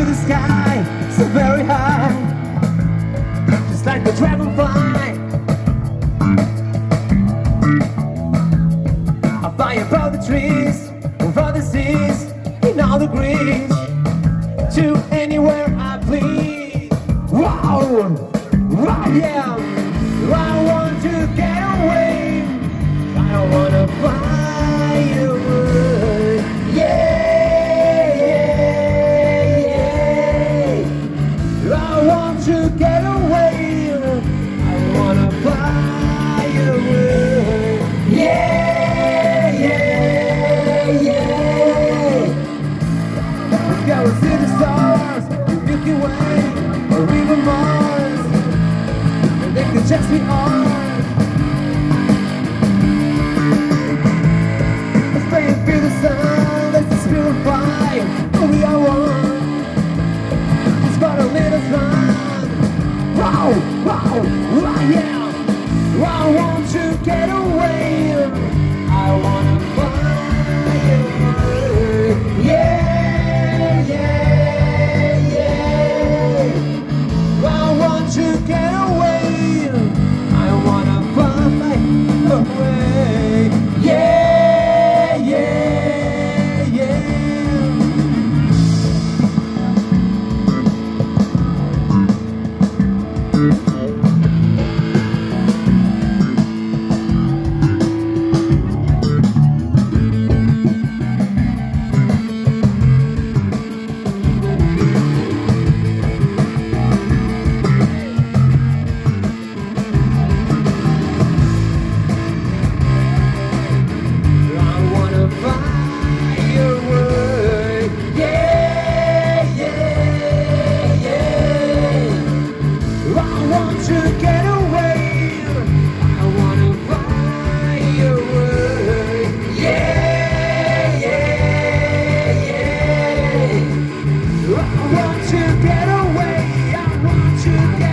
to the sky, so very high, just like the dragonfly. I fly above the trees, over the seas, in all the greens. Let's go see the stars, the Milky Way, or even Mars. And they can chase me on I want to get away, I want to get away.